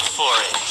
fight for it.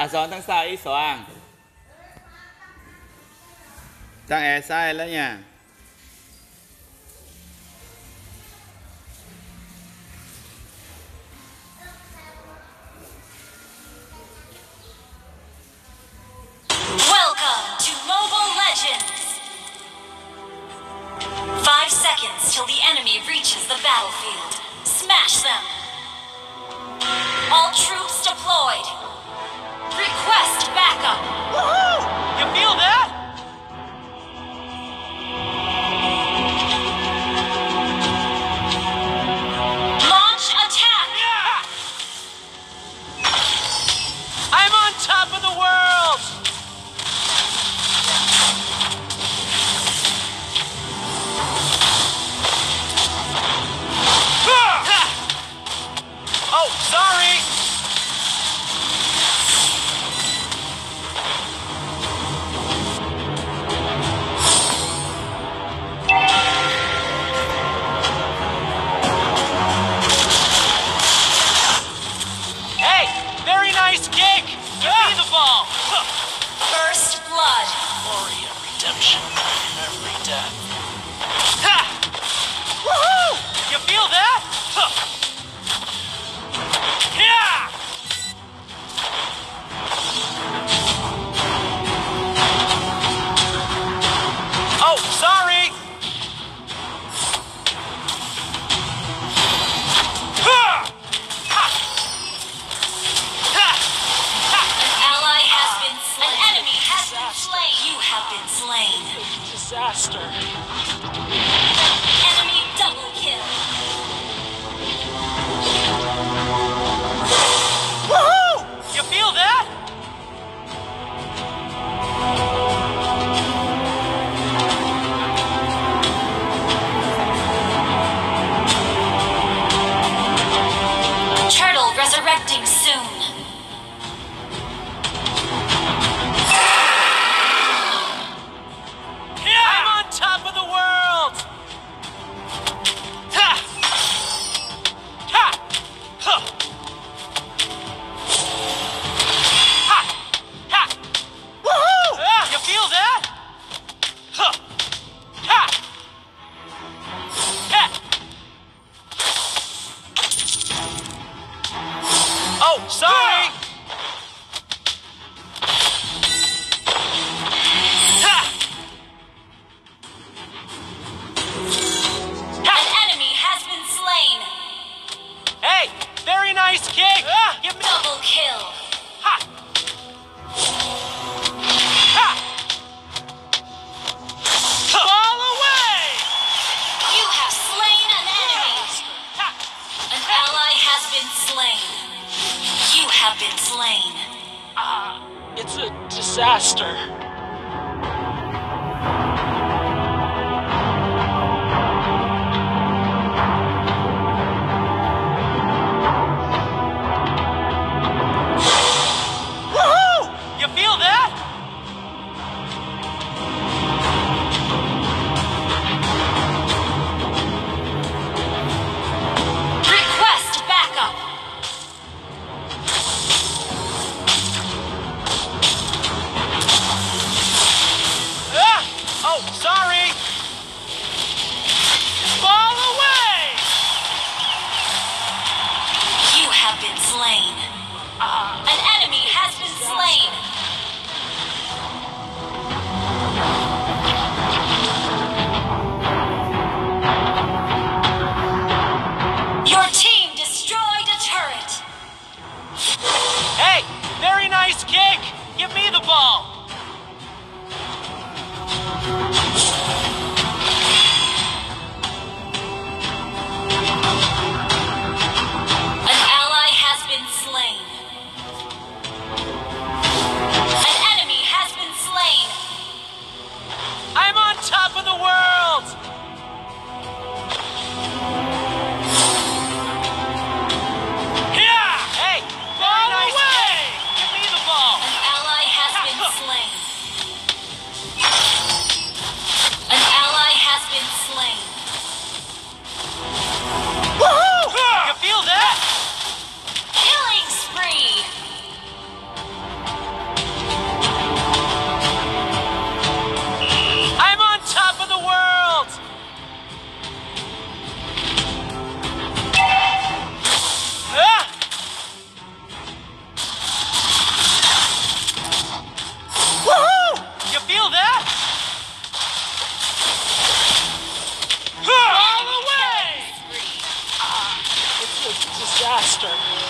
à giòn tháng sai ít số ăn tăng e sai đó nha. Sorry! faster.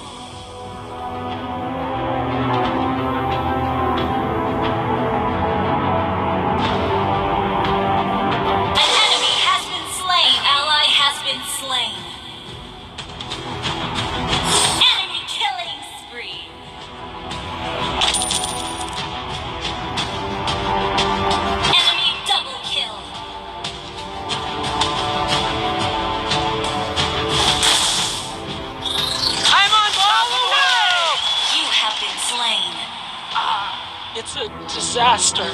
It's a disaster.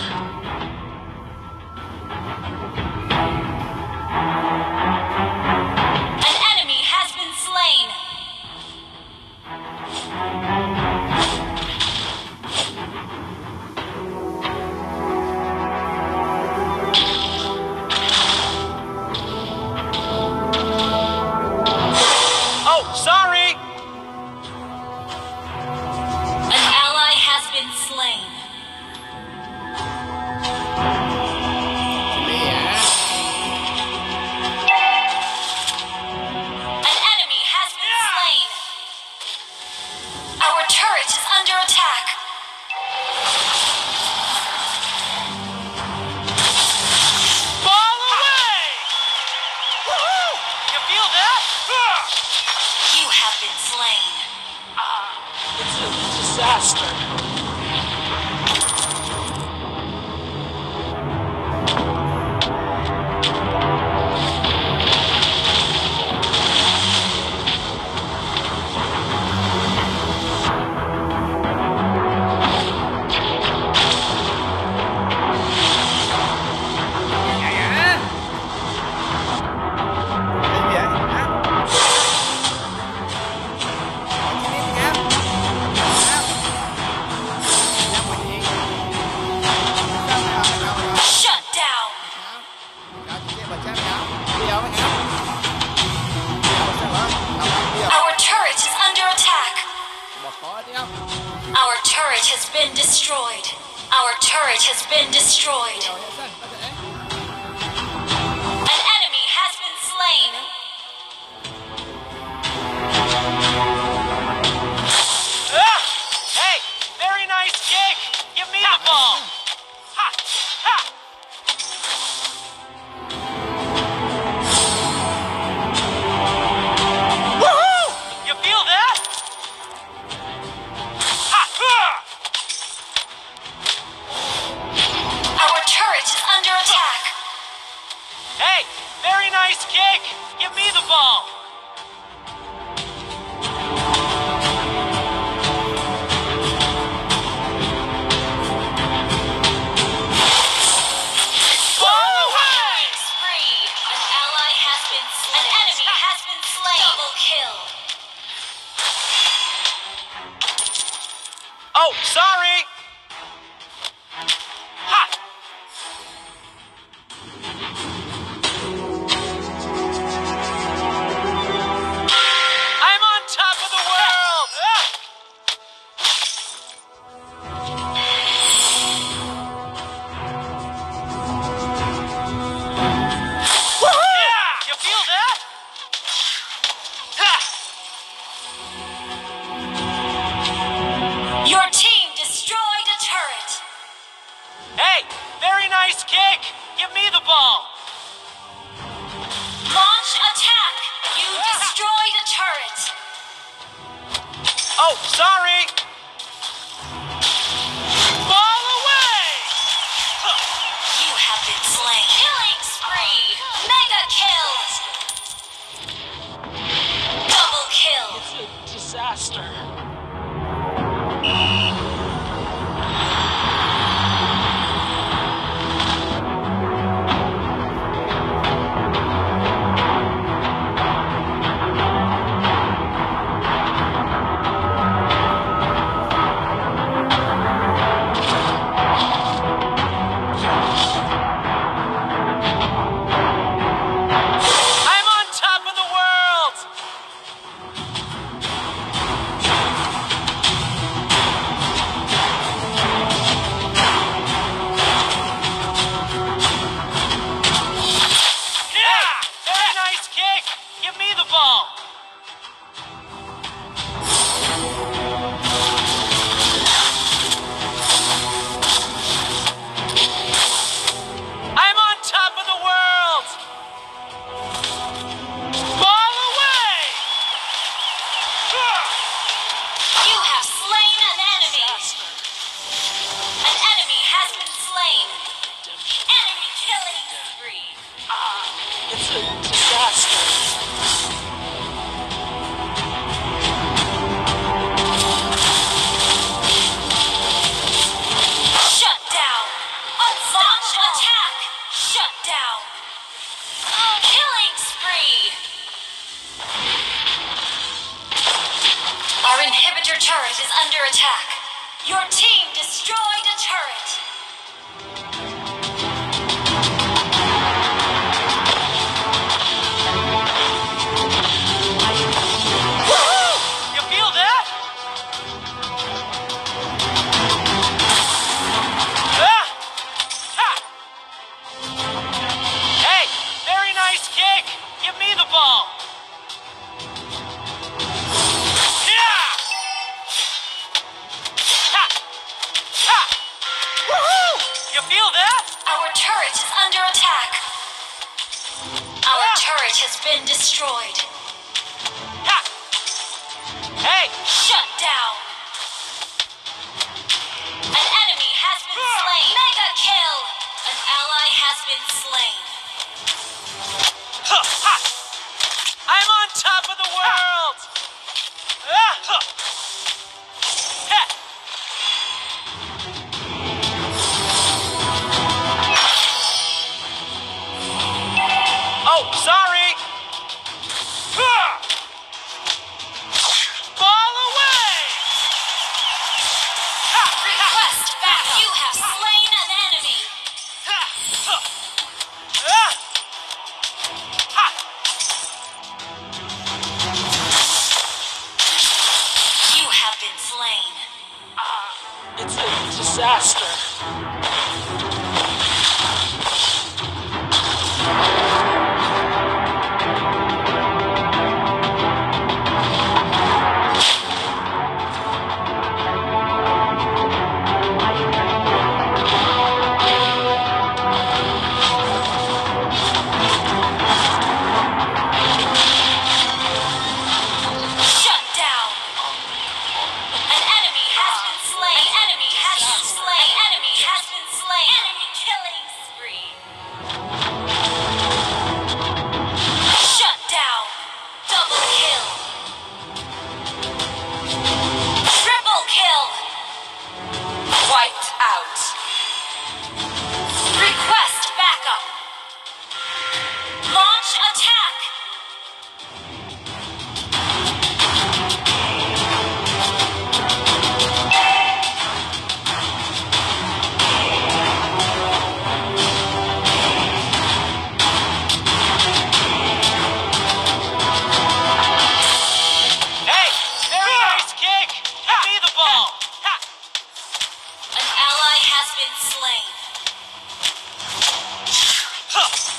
Our turret is under attack. Our turret has been destroyed. Our turret has been destroyed. ball. Yeah! Ha! Ha! Woohoo! You feel that? Our turret is under attack. Our yeah. turret has been destroyed. Ha! Hey! Oh, sorry! ball. An ally has been slain. Huh.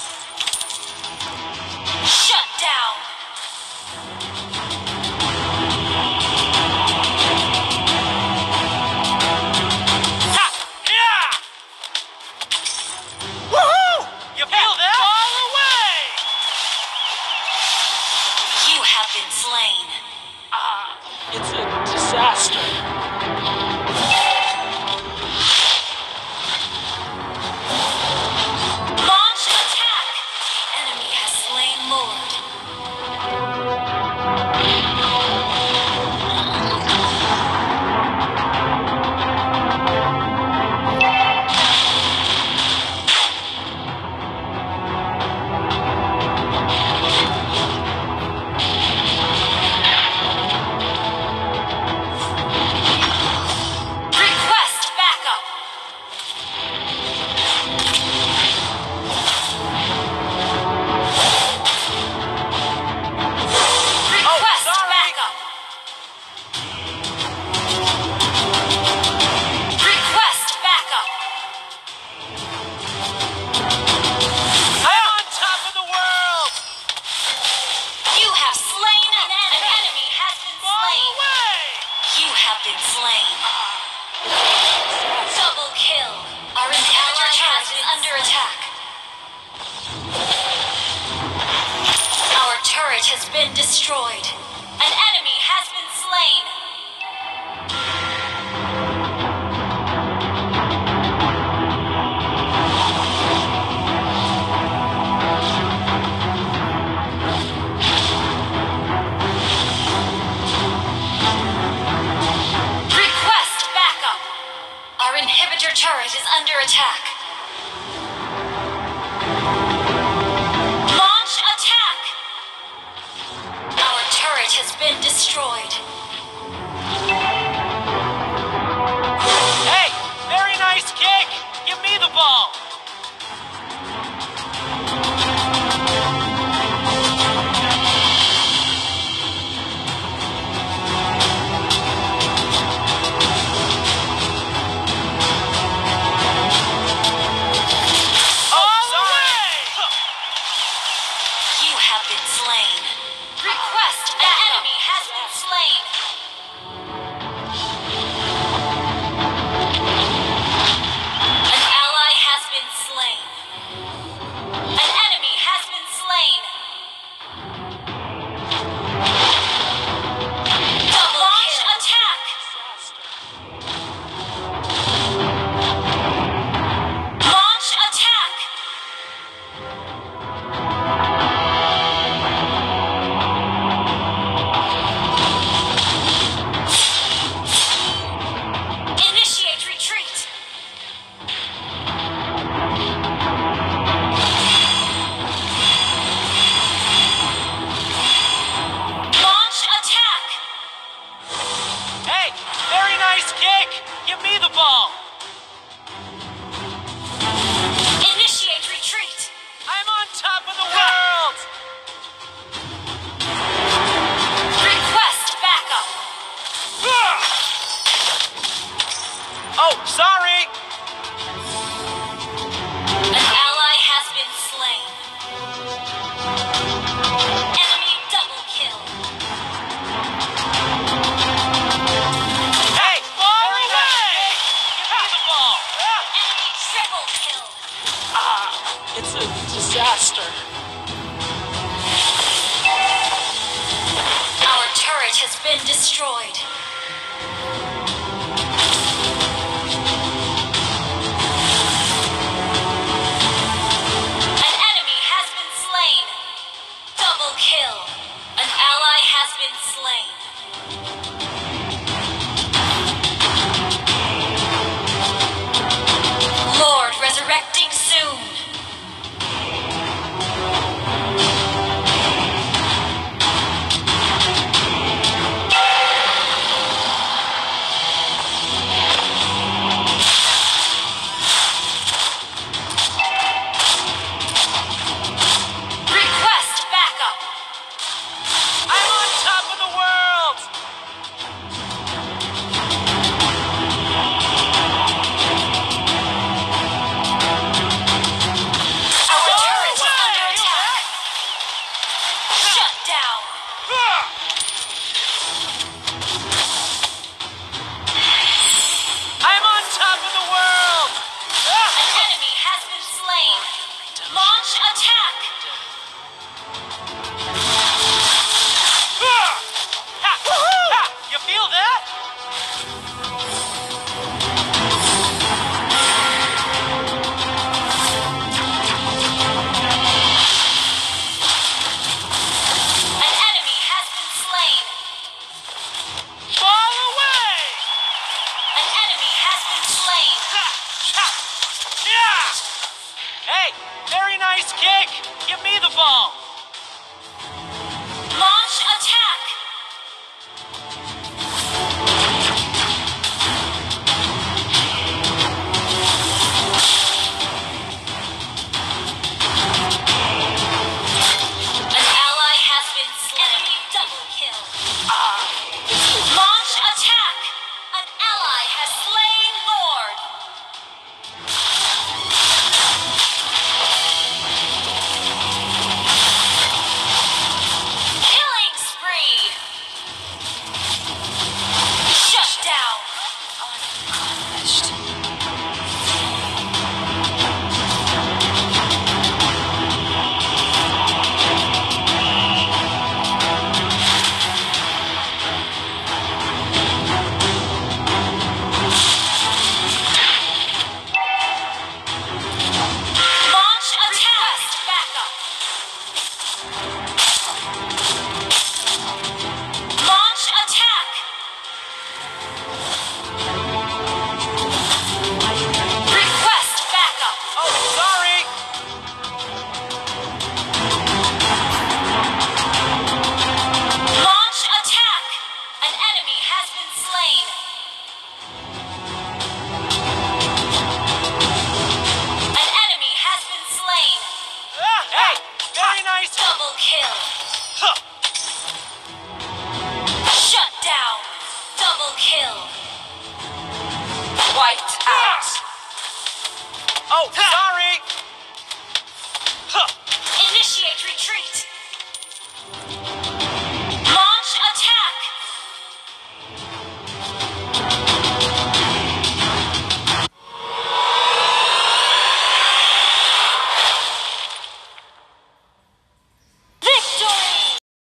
has been destroyed. An enemy has been slain. Request backup. Our inhibitor turret is under attack.